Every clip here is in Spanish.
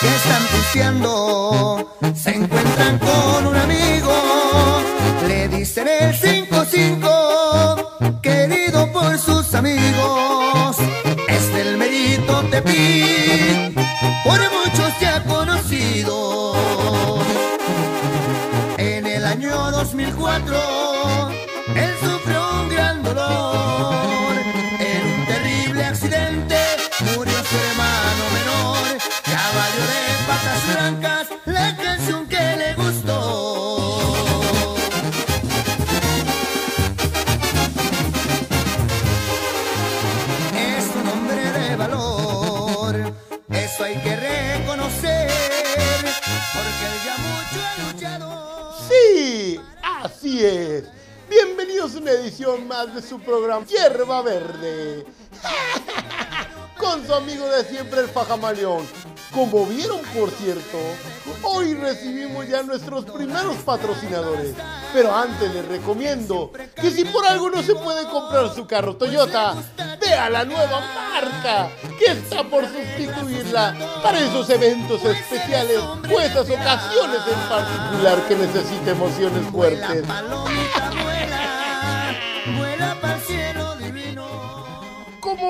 que están buceando se encuentran con un amigo. Le dicen el 5-5, querido por sus amigos. Es el mérito Tepín, por muchos ya ha conocido. En el año 2004 porque ya mucho ha luchado. Sí, así es. Bienvenidos a una edición más de su programa Hierba Verde. Con su amigo de siempre, el Fajamaleón. Como vieron, por cierto, hoy recibimos ya nuestros primeros patrocinadores. Pero antes les recomiendo que si por algo no se puede comprar su carro Toyota, vea la nueva marca que está por sustituirla para esos eventos especiales o esas ocasiones en particular que necesite emociones fuertes.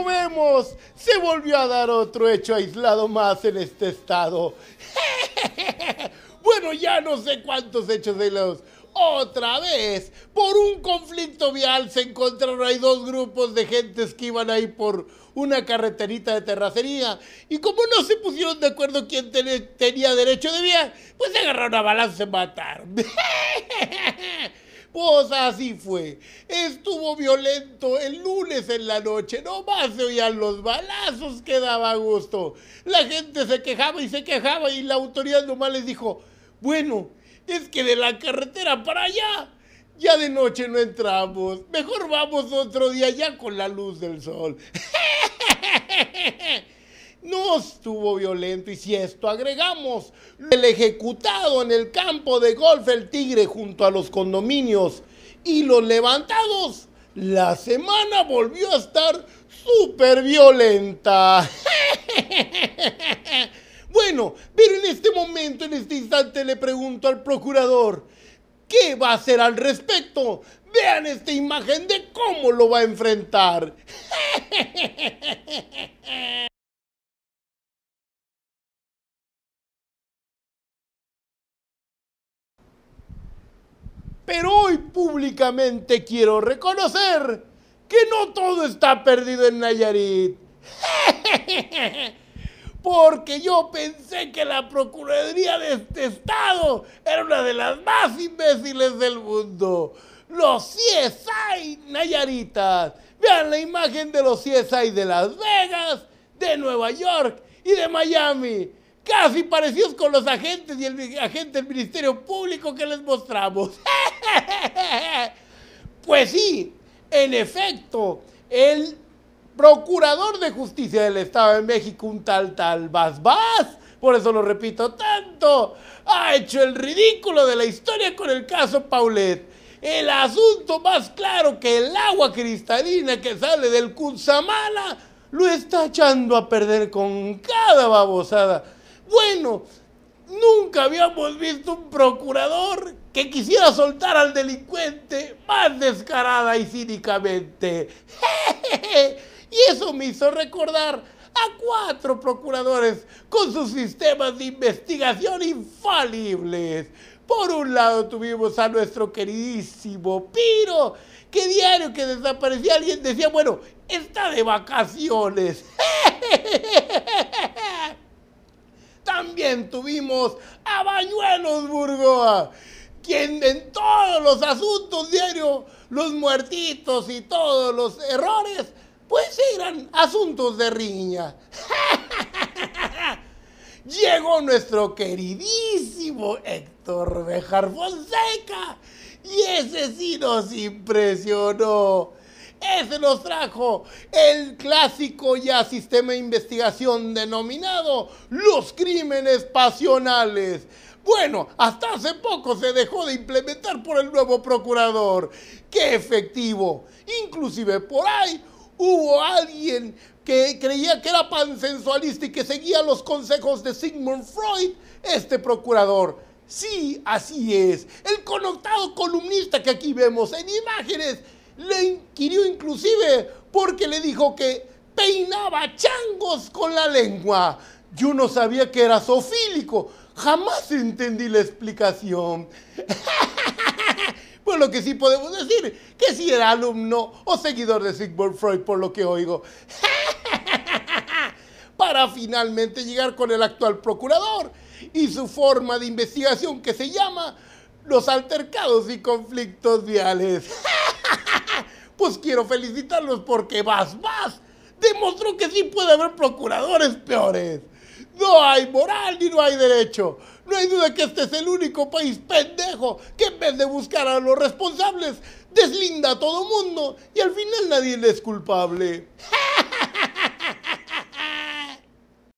Vemos, se volvió a dar otro hecho aislado más en este estado. bueno, ya no sé cuántos hechos de los... Otra vez, por un conflicto vial se encontraron ahí dos grupos de gentes que iban ahí por una carreterita de terracería. Y como no se pusieron de acuerdo quién tenía derecho de vía, pues se agarraron a balazos y se mataron. Pues así fue. Estuvo violento el lunes en la noche. No más se oían los balazos que daba gusto. La gente se quejaba y se quejaba y la autoridad nomás les dijo, bueno, es que de la carretera para allá ya de noche no entramos. Mejor vamos otro día ya con la luz del sol. No estuvo violento y si esto agregamos el ejecutado en el campo de golf el Tigre junto a los condominios y los levantados, la semana volvió a estar súper violenta. Bueno, pero en este momento, en este instante le pregunto al procurador, ¿qué va a hacer al respecto? Vean esta imagen de cómo lo va a enfrentar. Pero hoy públicamente quiero reconocer que no todo está perdido en Nayarit. Porque yo pensé que la Procuraduría de este estado era una de las más imbéciles del mundo. Los CSI Nayaritas. Vean la imagen de los CSI de Las Vegas, de Nueva York y de Miami. Casi parecidos con los agentes y el agente del Ministerio Público que les mostramos. Pues sí, en efecto, el procurador de justicia del Estado de México, un tal tal Bas Bas, por eso lo repito tanto, ha hecho el ridículo de la historia con el caso Paulet. El asunto más claro que el agua cristalina que sale del Cutzamala lo está echando a perder con cada babosada. Bueno, Nunca habíamos visto un procurador que quisiera soltar al delincuente más descarada y cínicamente. Y eso me hizo recordar a cuatro procuradores con sus sistemas de investigación infalibles. Por un lado tuvimos a nuestro queridísimo Piro, que diario que desaparecía alguien decía, bueno, está de vacaciones. También tuvimos a Bañuelos Burgoa, quien en todos los asuntos diarios, los muertitos y todos los errores, pues eran asuntos de riña. Llegó nuestro queridísimo Héctor Bejar Fonseca y ese sí nos impresionó. Ese nos trajo el clásico ya sistema de investigación denominado los crímenes pasionales. Bueno, hasta hace poco se dejó de implementar por el nuevo procurador. ¡Qué efectivo! Inclusive por ahí hubo alguien que creía que era pansensualista y que seguía los consejos de Sigmund Freud, este procurador. Sí, así es. El connotado columnista que aquí vemos en imágenes le inquirió inclusive porque le dijo que peinaba changos con la lengua. Yo no sabía que era zoofílico. Jamás entendí la explicación. Pues lo que sí podemos decir, que si era alumno o seguidor de Sigmund Freud, por lo que oigo. Para finalmente llegar con el actual procurador y su forma de investigación que se llama los altercados y conflictos viales. Pues quiero felicitarlos porque Vas Vas demostró que sí puede haber procuradores peores. No hay moral ni no hay derecho. No hay duda que este es el único país pendejo que en vez de buscar a los responsables, deslinda a todo mundo y al final nadie le es culpable.